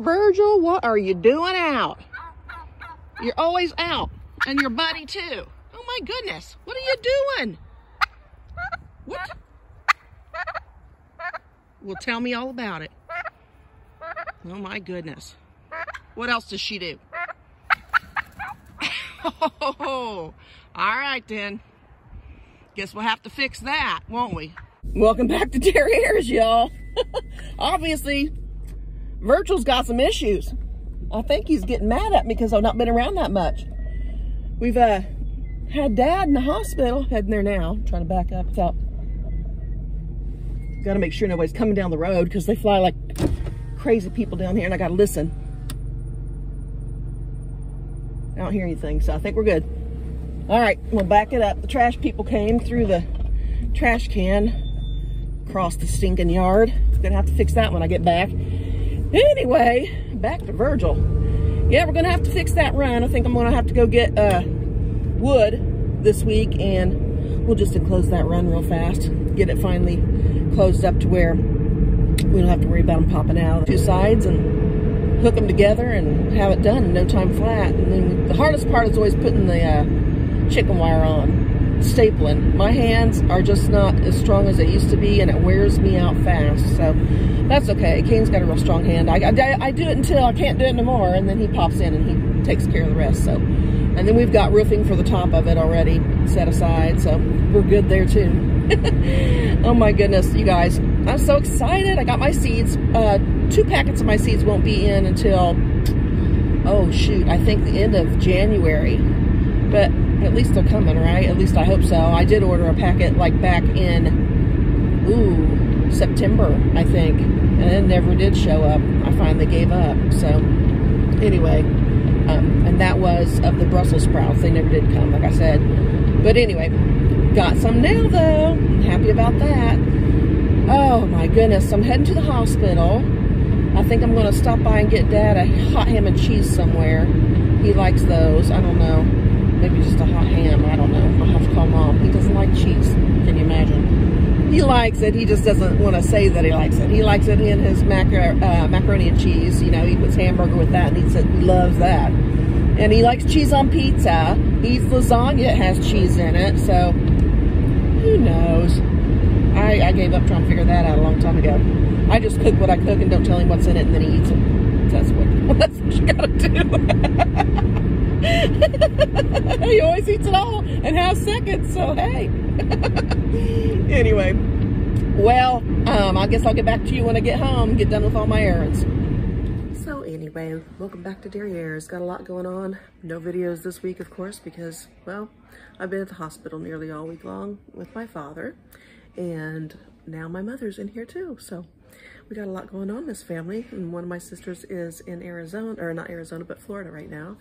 Virgil, what are you doing out? You're always out. And your buddy too. Oh my goodness. What are you doing? What? Well, tell me all about it. Oh my goodness. What else does she do? Oh, all right then. Guess we'll have to fix that, won't we? Welcome back to Derrieres, y'all. Obviously, Virgil's got some issues. I think he's getting mad at me because I've not been around that much. We've uh, had dad in the hospital, heading there now, trying to back up without. Got to make sure nobody's coming down the road because they fly like crazy people down here and I got to listen. I don't hear anything, so I think we're good. All right, we'll back it up. The trash people came through the trash can across the stinking yard. Gonna have to fix that when I get back. Anyway, back to Virgil. Yeah, we're gonna have to fix that run. I think I'm gonna have to go get uh, wood this week and we'll just enclose that run real fast. Get it finally closed up to where we don't have to worry about them popping out two sides and hook them together and have it done in no time flat. And then the hardest part is always putting the uh, chicken wire on, stapling. My hands are just not as strong as they used to be and it wears me out fast. So that's okay. Kane's got a real strong hand. I, I, I do it until I can't do it anymore and then he pops in and he takes care of the rest. So, And then we've got roofing for the top of it already set aside. So we're good there too. oh my goodness, you guys. I'm so excited. I got my seeds. Uh, two packets of my seeds won't be in until, oh shoot, I think the end of January. But at least they're coming, right? At least I hope so. I did order a packet like back in, ooh, September, I think. And it never did show up. I finally gave up. So anyway, um, and that was of the Brussels sprouts. They never did come, like I said. But anyway, got some now though. Happy about that. Oh my goodness, I'm heading to the hospital. I think I'm gonna stop by and get dad a hot ham and cheese somewhere. He likes those. I don't know. Maybe just a hot ham. I don't know. I'll have to call mom. He doesn't like cheese. Can you imagine? He likes it. He just doesn't want to say that he likes it. He likes it in his macro, uh, macaroni and cheese. You know, he puts hamburger with that, and he said he loves that. And he likes cheese on pizza. He eats lasagna that has cheese in it. So who knows? I, I gave up trying to figure that out a long time ago. I just cook what I cook and don't tell him what's in it, and then he eats it. That's what, that's what you gotta do. he always eats it all and half seconds, so hey. anyway, well, um, I guess I'll get back to you when I get home, get done with all my errands. So anyway, welcome back to Derrieres. Got a lot going on. No videos this week, of course, because, well, I've been at the hospital nearly all week long with my father, and now my mother's in here too, so we got a lot going on in this family, and one of my sisters is in Arizona, or not Arizona, but Florida right now,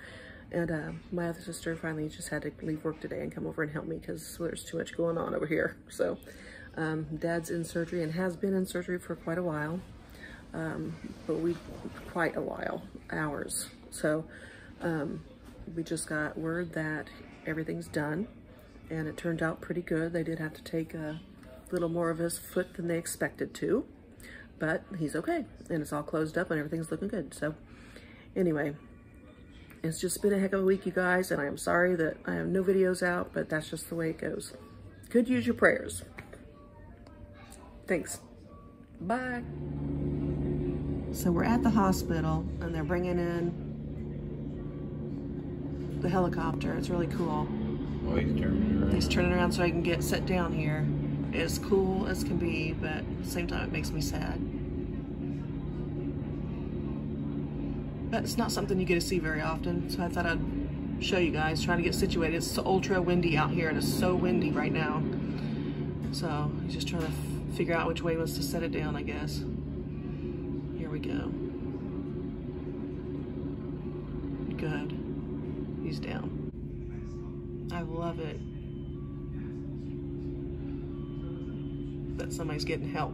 and uh, my other sister finally just had to leave work today and come over and help me because there's too much going on over here. So um, dad's in surgery and has been in surgery for quite a while, um, but we, quite a while, hours. So um, we just got word that everything's done and it turned out pretty good. They did have to take a little more of his foot than they expected to, but he's okay and it's all closed up and everything's looking good. So anyway, it's just been a heck of a week, you guys, and I am sorry that I have no videos out, but that's just the way it goes. Could use your prayers. Thanks. Bye. So we're at the hospital, and they're bringing in the helicopter. It's really cool. Oh, he's turning around. He's turning around so I can get set down here. As cool as can be, but at the same time, it makes me sad. It's not something you get to see very often, so I thought I'd show you guys, trying to get situated. It's ultra windy out here, and it's so windy right now. So just trying to figure out which way was to set it down, I guess. Here we go. Good. He's down. I love it that somebody's getting help.